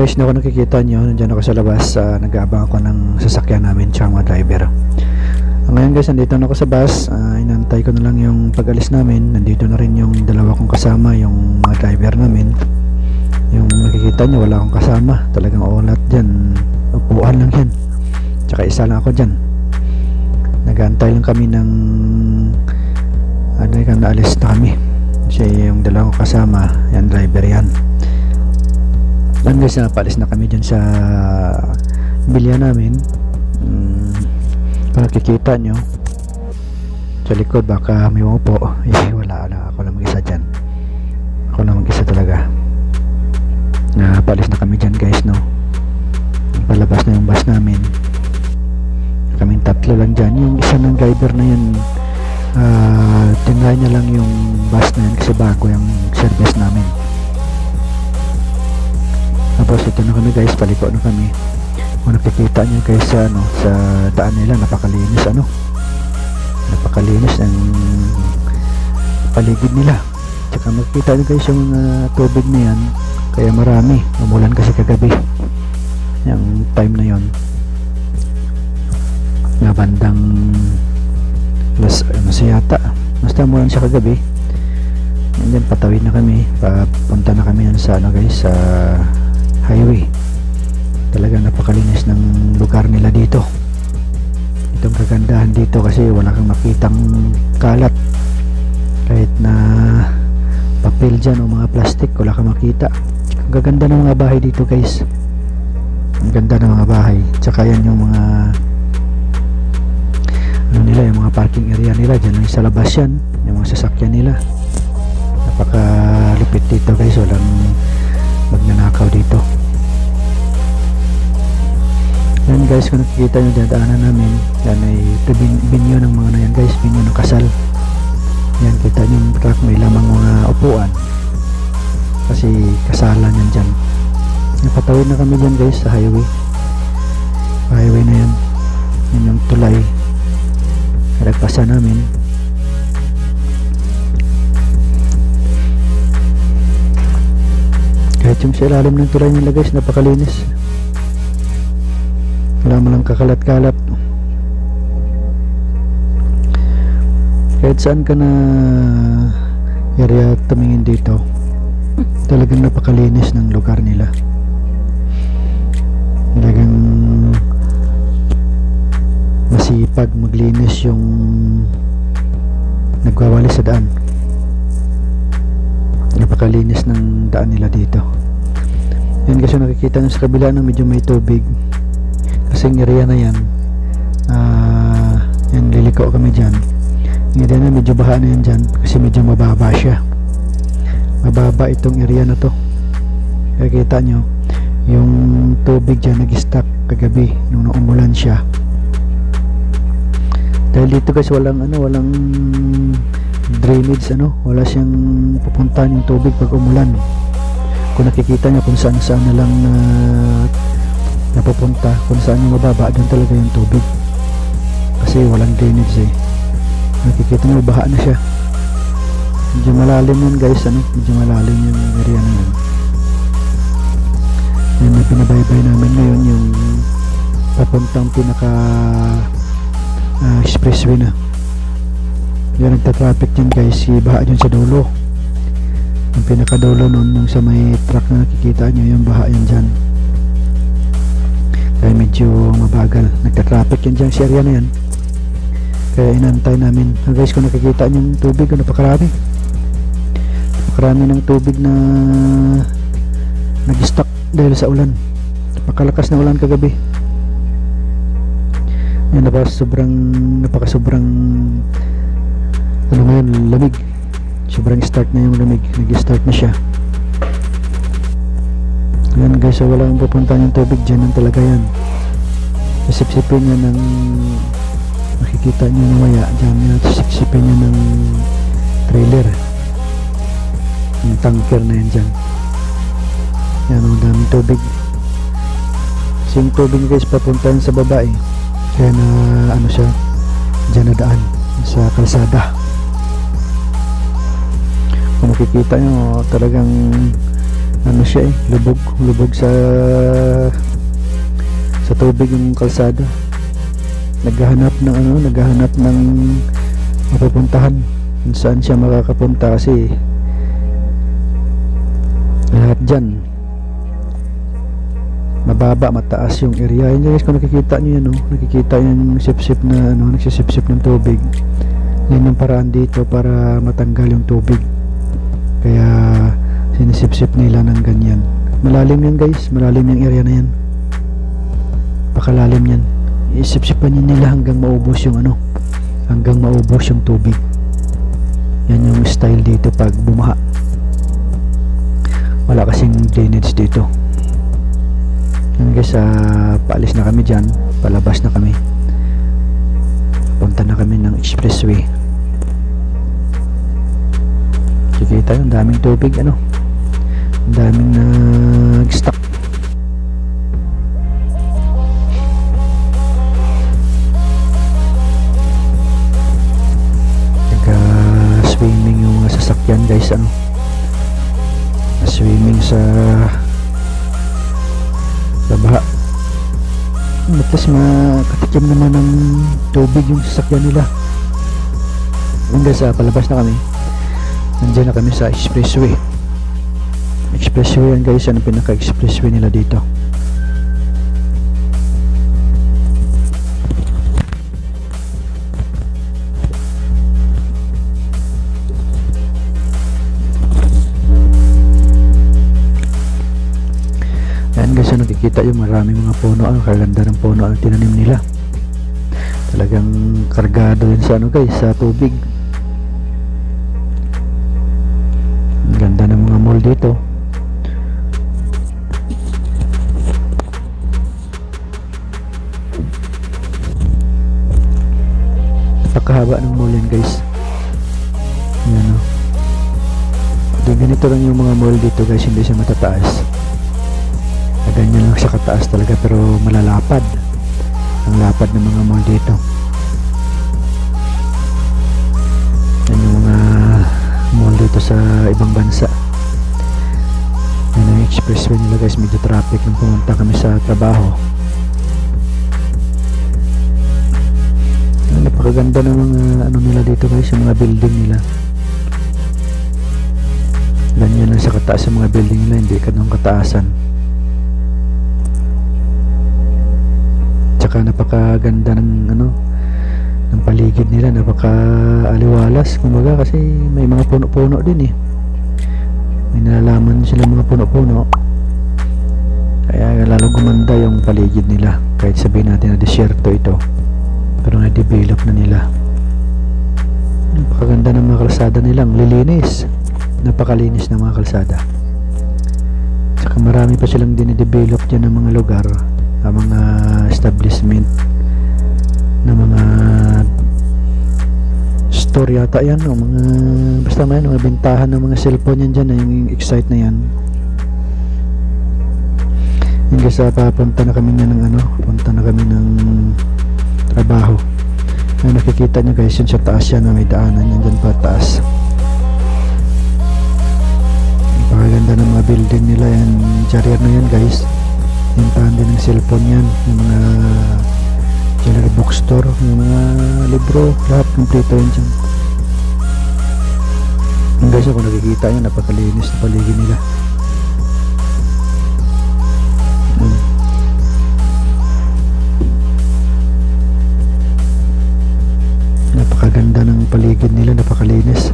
guys, na ako nakikita nyo, nandiyan ako sa labas, uh, nag-aabang ako ng sasakyan namin, mga driver. Uh, ngayon guys, nandito na ako sa bus, uh, inantay ko na lang yung pag-alis namin, nandito na rin yung dalawa kong kasama, yung mga driver namin. Yung nakikita nyo, wala akong kasama, talagang ulat dyan, upuan lang yan. Tsaka isa lang ako dyan. Nag-aantay lang kami ng, ano yung naalis na kami. Kasi yung dalawa kong kasama, yan driver yan. Yan guys, napalis na kami dyan sa bilya namin. Hmm, kung nakikita nyo, sa likod baka may upo. Eh, wala, wala. Ako lang mag-isa dyan. Ako lang mag-isa talaga. Napalis na kami dyan guys, no. Palabas na yung bus namin. Kaming tatlo lang dyan. Yung isa ng driver na yun, uh, tinry niya lang yung bus na yun kasi bago yung service namin tapos ito na kami guys. Paliko na kami. Kung nakikita nyo guys sa ano sa daan nila napakalinis ano? Napakalinis ang paligid nila. Tsaka makikita nyo guys yung uh, tubig na yan. Kaya marami. Umulan kasi kagabi. Yung time na yon nga bandang alas ano siya yata. Basta umulan siya kagabi. And then patawid na kami. Papunta na kami yan sa ano guys sa highway. Talaga napakalinis ng lugar nila dito. Itong kagandahan dito kasi wala kang makitang kalat. Kahit na papel dyan o mga plastic wala kang makita. Ang gaganda ng mga bahay dito guys. Ang ganda ng mga bahay. Tsaka yan yung mga ano nila yung mga parking area nila. Dyan sa labas yan. Yung mga sasakyan nila. Napakalupit dito guys. Walang magnanakaw dito yan guys kung nakikita nyo dyan daanan namin. Yan ay bin, binyo ng mga na yan guys binyo ng kasal. Yan kita nyo yung truck may lamang mga upuan. Kasi kasalan yan dyan. Napatawid na kami dyan guys sa highway. Highway na yan. Yan yung tulay. Nagpasa namin. Kahit yung sa ilalim ng tulay nila guys napakalinis wala mo lang kakalat-kalat. Kahit saan ka na area tumingin dito talagang napakalinis ng lugar nila. Talagang masipag maglinis yung nagwawali sa daan. Napakalinis ng daan nila dito. Yun kasi nakikita nyo sa kabila na medyo may tubig kasing area na yan. Uh, yan liliko kami dyan. Yung area na medyo baha na yan dyan kasi medyo mababa siya. Mababa itong area na to. Kaya kita nyo yung tubig dyan nag-stack kagabi nung naumulan siya. Dahil dito guys walang ano walang drainage ano. Wala siyang pupuntahan yung tubig pag umulan. Kung nakikita nyo kung saan saan na lang uh, napupunta kung saan yung mababa doon talaga yung tubig. Kasi walang drainage eh. Nakikita nyo baha na siya. Medyo malalim yun guys ano? Medyo malalim yung area na yun. Yun na pinabaybay namin ngayon yung papuntang pinaka uh, expressway na. Yun nagta-traffic yun guys si baha dyan sa dulo. Ang pinakadulo nun yung sa may truck na nakikita nyo yung baha yan dyan kaya medyo mabagal. Nagta-traffic yan dyan sa area na yan. Kaya inantay namin. So guys kung nakikita yung tubig napakarami. Napakarami ng tubig na nag-stuck dahil sa ulan. Napakalakas na ulan kagabi. Yan napaka sobrang napaka sobrang ano ngayon lamig. Sobrang start na yung lamig. Nag-start na siya yan guys so wala kang pupunta yung tubig dyan yan talaga yan. Sisipsipin niya ng makikita nyo namaya dyan yan sisipsipin niya ng trailer. Yung tanker na yan dyan. Yan ang daming tubig. Kasi yung tubig guys papunta sa baba eh. Kaya na ano siya dyan na daan sa kalsada. Kung makikita nyo talagang ano siya eh lubog. Lubog sa sa tubig yung kalsada. Naghahanap ng ano naghahanap ng mapupuntahan kung saan siya makakapunta kasi lahat dyan mababa mataas yung area. Yun guys kung nakikita nyo yan oh, nakikita yung sip-sip na ano nagsisip-sip ng tubig. Yan yung paraan dito para matanggal yung tubig. Kaya sinisip-sip nila ng ganyan. Malalim yan guys. Malalim yung area na yan. Pakalalim yan. Isip-sipan nila hanggang maubos yung ano. Hanggang maubos yung tubig. Yan yung style dito pag bumaha. Wala kasing drainage dito. Yun guys uh, paalis na kami dyan. Palabas na kami. Punta na kami ng expressway. Kikita yung daming tubig ano daming nag-stock nagka-swimming yung mga sasakyan guys ano? Swimming sa sa baha at least makatikim naman ng tubig yung sasakyan nila. Yun guys uh, palabas na kami. Nandiyan na kami sa expressway expressway yan guys ano pinaka expressway nila dito Ayan guys, ano, nakikita yung maraming mga puno, ang kaganda ng puno ang tinanim nila. Talagang kargado yun sa ano guys, sa tubig. Ang ganda ng mga mall dito. Napakahaba ng mall yan guys. Ayan o. Di ganito lang yung mga mall dito guys, hindi siya matataas. Ganyan lang siya kataas talaga pero malalapad. Ang lapad ng mga mall dito. Yan yung mga mall dito sa ibang bansa. Yan ang expressway nila guys. Medyo traffic nung pumunta kami sa trabaho napakaganda ng mga ano nila dito guys yung mga building nila. Ganyan lang sa kataas yung mga building nila hindi kanong kataasan. Tsaka napakaganda ng ano ng paligid nila napaka aliwalas kumbaga kasi may mga puno-puno din eh. May nalalaman sila mga puno-puno. Kaya lalo gumanda yung paligid nila kahit sabihin natin na desierto ito pero na-develop na nila. Napakaganda ng mga kalsada nilang lilinis. Napakalinis ng mga kalsada. Tsaka marami pa silang dinidevelop dyan ng mga lugar. Ang mga establishment na mga store yata yan o mga basta may mga bentahan ng mga cellphone yan dyan yung excite na yan. Yung kasi papunta na kami na ng ano punta na kami ng trabaho. Ay nakikita nyo guys yun sa taas yan na may daanan yan dyan pa taas. Napakaganda ng mga building nila yan. Charier na yan guys. Puntahan din ng cellphone yan, yung mga general bookstore, yung mga libro, lahat kompleto yan dyan. Yung guys, kung nakikita nyo, napakalinis na paligid nila. Paligid nila, napakalinis.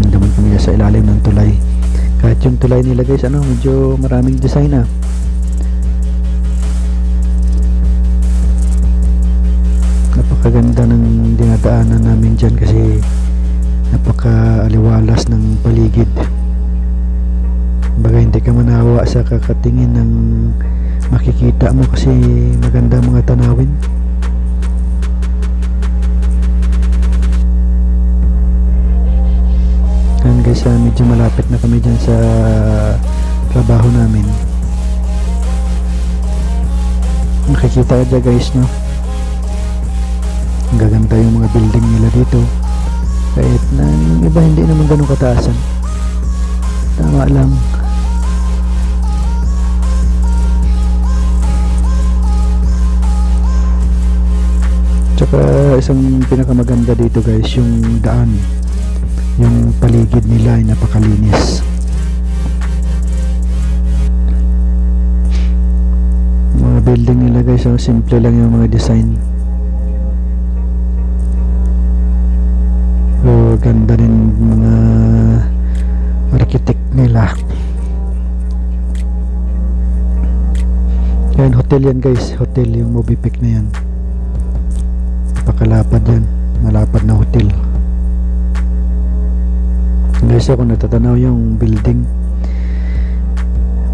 Nandaman kami sa ilalim ng tulay. Kahit yung tulay nila guys ano medyo maraming design ah. Napakaganda ng dinadaanan namin dyan kasi napaka aliwalas ng paligid. Baga hindi ka manawa sa kakatingin ng makikita mo kasi maganda mga tanawin Yan guys, uh, medyo malapit na kami dyan sa trabaho namin. Nakikita ka dyan guys, no? Gaganda yung mga building nila dito. kahit na yung iba hindi naman ganun kataasan tama lang tsaka isang pinakamaganda dito guys yung daan yung paligid nila ay napakalinis. Mga building nila guys so simple lang yung mga design. So ganda rin mga architect nila. Yan hotel yan guys. Hotel yung movie pic na yan. Pakalapad yan. Malapad na hotel guys ako natatanaw yung building.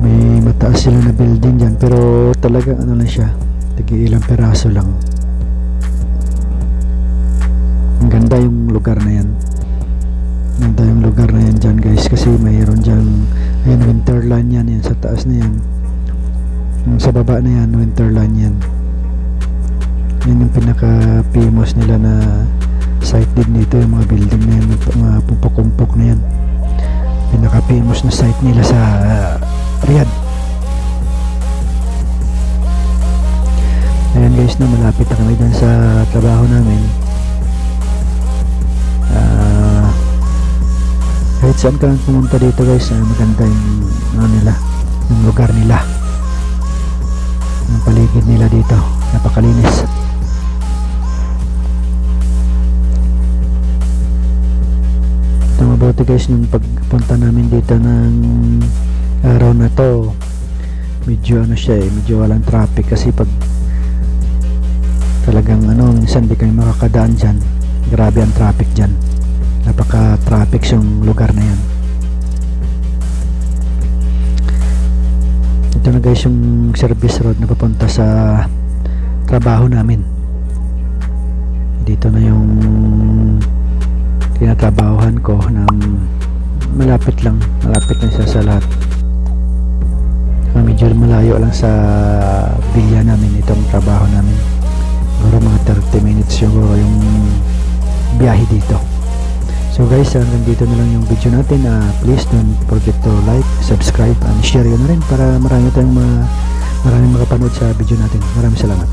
May mataas sila na building dyan pero talaga ano lang siya ilang peraso lang. Ang ganda yung lugar na yan. Ganda yung lugar na yan dyan guys kasi mayroon dyan ayun winterland yan yan sa taas na yan. Sa baba na yan winterland yan. Yan yung pinaka famous nila na site din dito yung mga building na yan mga pumpok-pumpok na yan. Pinaka famous na site nila sa uh, Riyadh. Ayan guys na malapit na kami dyan sa trabaho namin. Uh, kahit saan ka lang pumunta dito guys uh, maganda yung ano nila yung lugar nila. Yung paligid nila dito napakalinis mabuti guys nung pagpunta namin dito ng araw na to. Medyo ano siya eh medyo walang traffic kasi pag talagang ano minsan di kayo makakadaan dyan. Grabe ang traffic dyan. Napaka traffic yung lugar na yan. Ito na guys yung service road na papunta sa trabaho namin. Dito na yung tinatrabahohan ko ng malapit lang malapit lang siya sa lahat. Saka medyo malayo lang sa bilya namin itong trabaho namin. Siguro mga 30 minutes siguro yung biyahe dito. So guys hanggang dito na lang yung video natin. Uh, please don't forget to like subscribe and share yun na rin para marami tayong ma maraming makapanood sa video natin. Maraming salamat